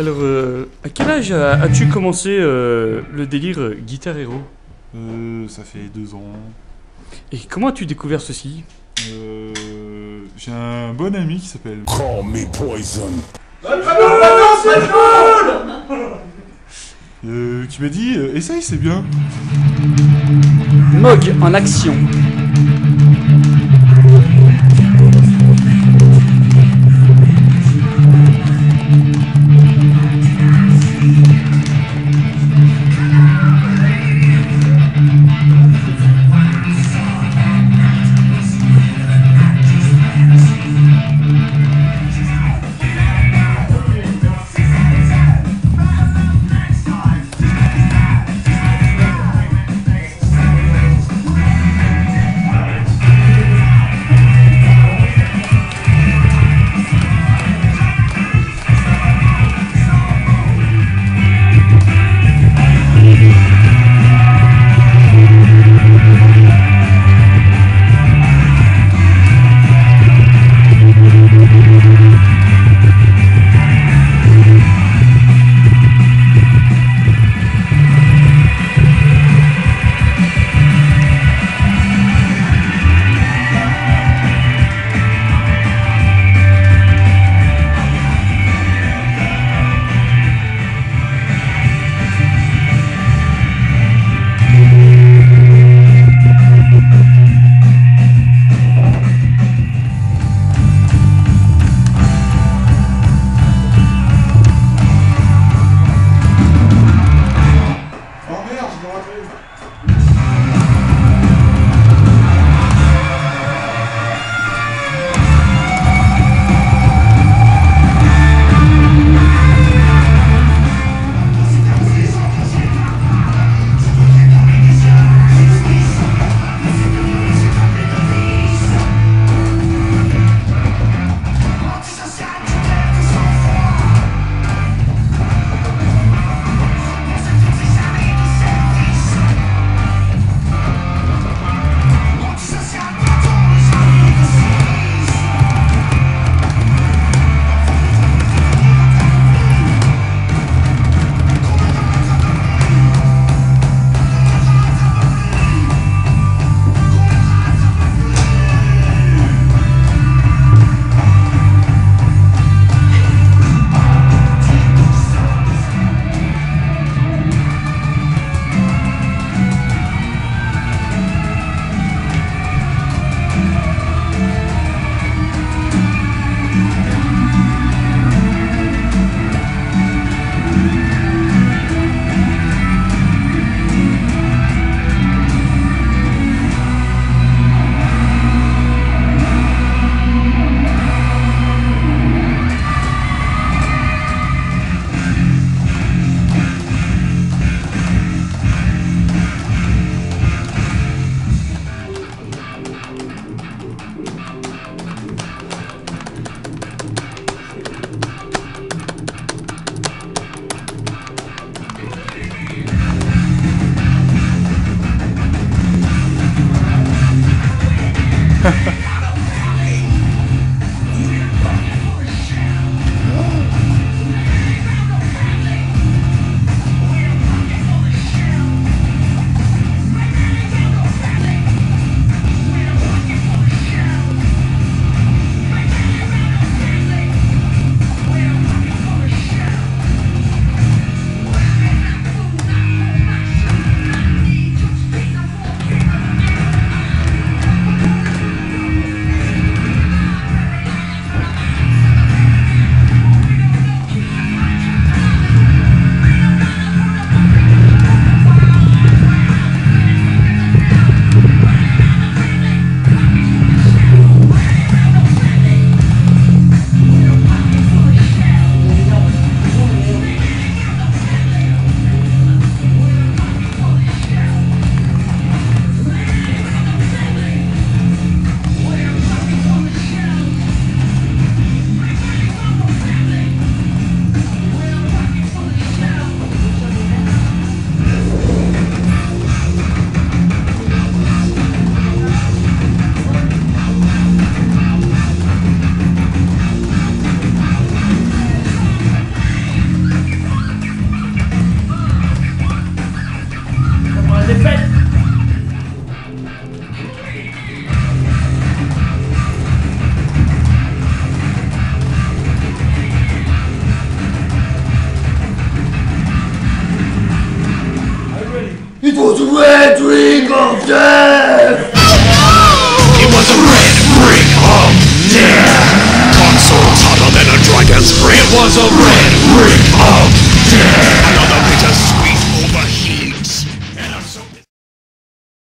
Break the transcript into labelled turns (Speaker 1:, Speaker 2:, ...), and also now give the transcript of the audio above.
Speaker 1: Alors, euh, à quel âge as- as-tu commencé euh, le délire euh, Guitar Hero?
Speaker 2: Euh, ça fait deux ans.
Speaker 1: Et comment as-tu découvert ceci?
Speaker 2: Euh, j'ai un bon ami qui s'appelle.
Speaker 3: Call me poison.
Speaker 2: Euh, qui m'a dit euh, essaye, c'est bien.
Speaker 1: Mog en action.
Speaker 4: Death!
Speaker 3: It was a red ring of death. Consoles hotter than a dragon's breath. It was a red ring of death.